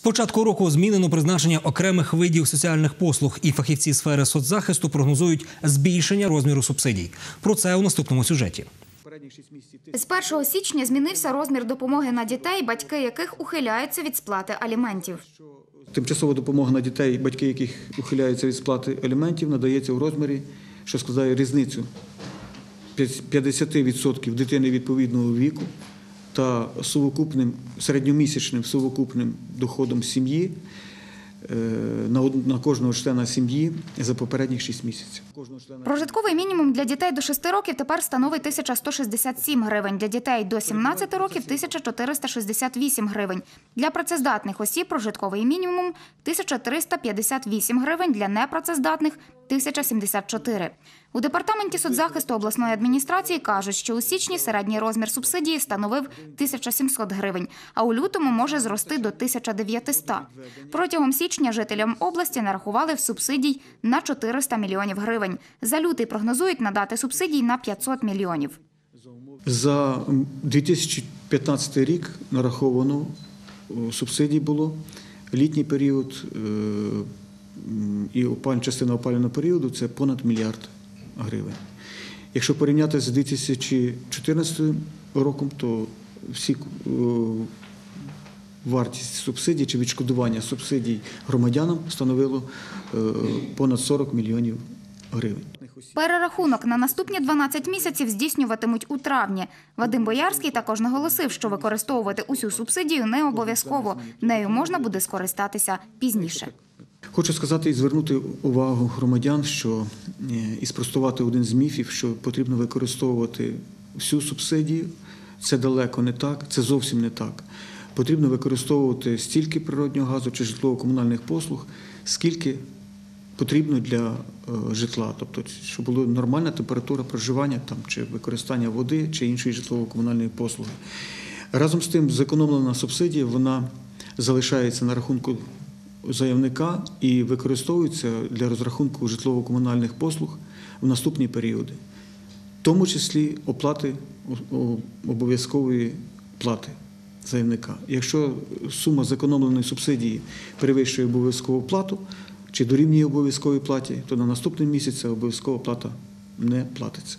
початку року змінено призначення окремих видів соціальних послуг, і фахівці сфери соцзахисту прогнозують збільшення розміру субсидій. Про це у наступному сюжеті. З 1 січня змінився розмір допомоги на дітей, батьки яких ухиляються від сплати аліментів. Тимчасова допомога на дітей, батьки яких ухиляються від сплати аліментів, надається в розмірі, що складає різницю 50% дитини відповідного віку та сукупним середньомісячним сукупним доходом сім'ї е, на кожного члена сім'ї за попередніх 6 місяців. Прожитковий мінімум для дітей до 6 років тепер становить 1167 гривень, для дітей до 17 років – 1468 гривень. Для працездатних осіб прожитковий мінімум – 1358 гривень, для непрацездатних – 1074. У департаменті соцзахисту обласної адміністрації кажуть, що у січні середній розмір субсидії становив 1700 гривень, а у лютому може зрости до 1900. Протягом січня жителям області нарахували в субсидій на 400 мільйонів гривень. За лютий прогнозують надати субсидій на 500 мільйонів. За м, 2015 рік нараховано субсидій було літній період е, і частина опалювального періоду це понад мільярд гривень. Якщо порівняти з 2014 роком, то всі е, вартість субсидій чи відшкодування субсидій громадянам становило е, понад 40 мільйонів гривень. Перерахунок на наступні 12 місяців здійснюватимуть у травні. Вадим Боярський також наголосив, що використовувати усю субсидію не обов'язково. Нею можна буде скористатися пізніше. Хочу сказати і звернути увагу громадян, що е, і спростувати один з міфів, що потрібно використовувати всю субсидію. Це далеко не так, це зовсім не так. Потрібно використовувати стільки природнього газу чи житлово-комунальних послуг, скільки потрібно для е, житла, тобто щоб була нормальна температура проживання там, чи використання води чи іншої житлово-комунальної послуги. Разом з тим, зекономлена субсидія вона залишається на рахунку заявника і використовується для розрахунку житлово-комунальних послуг в наступні періоди, в тому числі оплати обов'язкової плати заявника. Якщо сума зекономленої субсидії перевищує обов'язкову плату чи дорівнює обов'язковій платі, то на наступний місяць обов'язкова плата не платиться.